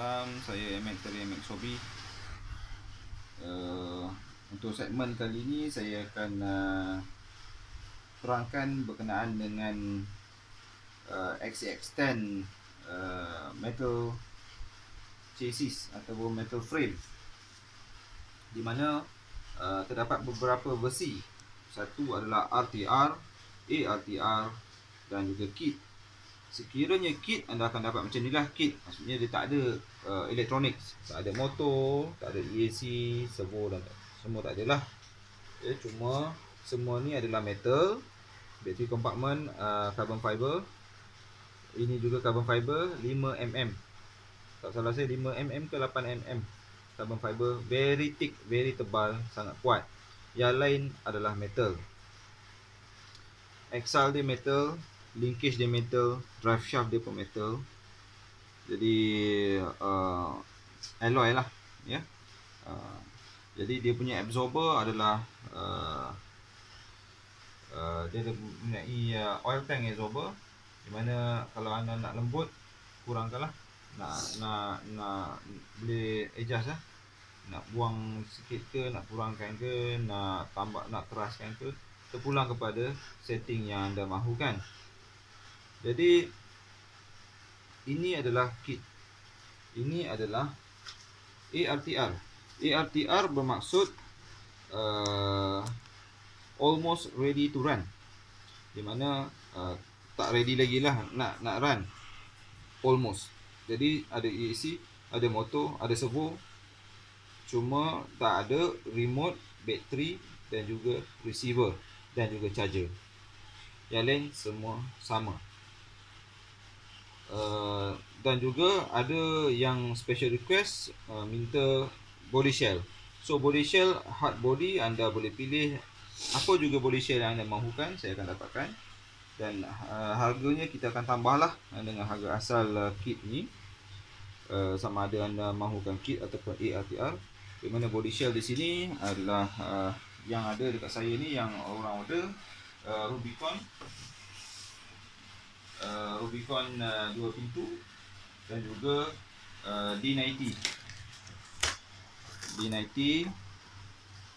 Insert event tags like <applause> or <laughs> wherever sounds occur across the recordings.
malam. Saya MX dari MX Hobby. Uh, untuk segmen kali ini saya akan uh, terangkan berkenaan dengan uh, XCX10 uh, metal chassis ataupun metal frame di mana uh, terdapat beberapa versi. Satu adalah RTR, ARTR dan juga kit sekiranya kit anda akan dapat macam inilah kit. Maksudnya dia tak ada uh, elektronik tak ada motor tak ada EAC servo dan semua tak ada lah ya, cuma semua ni adalah metal battery compartment uh, carbon fiber. Ini juga carbon fiber 5mm tak salah saya 5mm ke 8mm carbon fiber very thick very tebal sangat kuat. Yang lain adalah metal. Axle dia metal linkage dia metal, drive shaft dia pun metal. Jadi uh, alloy lah, ya. Yeah. Uh, jadi dia punya absorber adalah uh, uh, dia mempunyai uh, oil tank absorber di mana kalau anda nak lembut kurangkanlah nak nak nak boleh adjust lah nak buang sikit ke nak kurangkan ke nak tambah nak keraskan ke terpulang kepada setting yang anda mahukan jadi ini adalah kit. Ini adalah ARTR. ARTR bermaksud uh, almost ready to run. Di mana uh, tak ready lagi lah nak nak run. Almost. Jadi ada EAC, ada motor, ada servo. Cuma tak ada remote, battery dan juga receiver dan juga charger. Yang lain semua sama. Uh, dan juga ada yang special request uh, minta body shell. So body shell hard body anda boleh pilih apa juga body shell yang anda mahukan saya akan dapatkan. Dan uh, harganya kita akan tambahlah dengan harga asal uh, kit ni. Uh, sama ada anda mahukan kit ataupun ARTR di mana body shell di sini adalah uh, yang ada dekat saya ni yang orang order uh, Rubicon uh, Rubicon uh, dua pintu dan juga uh, D90 D90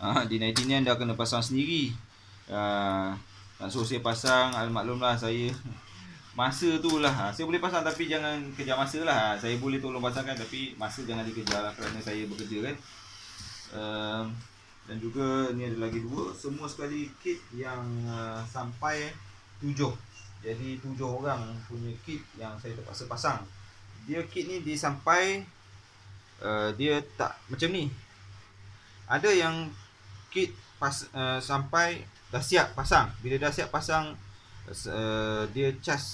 uh, D90 ni anda kena pasang sendiri. Uh, nak suruh saya pasang maklumlah saya. <laughs> Masa tu lah. Ha, saya boleh pasang tapi jangan kejar masa lah. Ha, saya boleh tolong pasangkan tapi masa jangan dikejar lah kerana saya bekerja kan. Uh, dan juga ni ada lagi dua. Semua sekali kit yang uh, sampai tujuh jadi tujuh orang punya kit yang saya terpaksa pasang. Dia kit ni dia sampai uh, dia tak macam ni. Ada yang kit pas uh, sampai dah siap pasang. Bila dah siap pasang uh, dia charge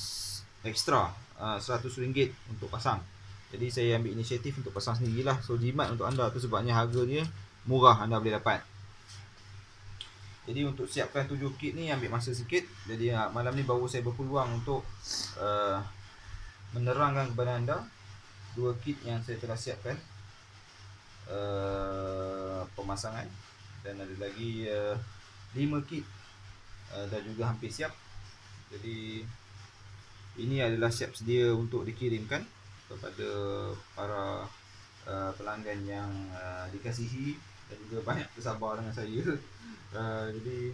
extra uh, RM100 untuk pasang. Jadi saya ambil inisiatif untuk pasang sendirilah. So jimat untuk anda tu sebabnya harga dia murah anda boleh dapat. Jadi untuk siapkan tujuh kit ni ambil masa sikit. Jadi uh, malam ni baru saya berpeluang untuk uh, menerangkan kepada anda dua kit yang saya telah siapkan uh, pemasangan dan ada lagi uh, lima kit uh, dah juga hampir siap. Jadi ini adalah siap sedia untuk dikirimkan kepada para uh, pelanggan yang uh, dikasihi dan juga banyak bersabar dengan saya. <laughs> Uh, jadi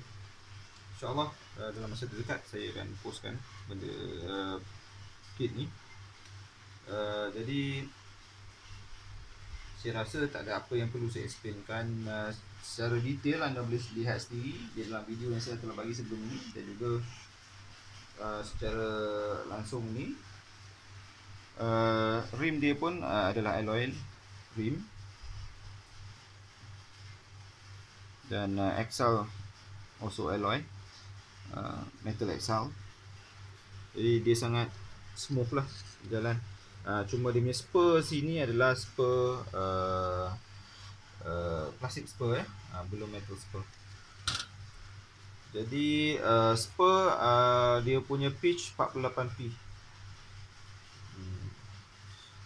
insyaallah uh, dalam masa terdekat saya akan postkan benda uh, kit ni. Uh, jadi saya rasa tak ada apa yang perlu saya explainkan uh, secara detail anda boleh lihat sendiri di dalam video yang saya telah bagi sebelum ini dan juga uh, secara langsung ni uh, rim dia pun uh, adalah alloy rim dan uh, axle also alloy uh, metal axle jadi dia sangat smooth lah jalan. Uh, cuma dia punya spur sini adalah spur uh, uh, plastik spur eh. Uh, belum metal spur. Jadi uh, spur uh, dia punya pitch 48p hmm.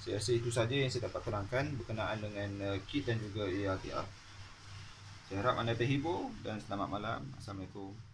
saya rasa itu saja yang saya dapat terangkan berkenaan dengan uh, kit dan juga ARTR saya harap anda terhibur dan selamat malam. Assalamualaikum.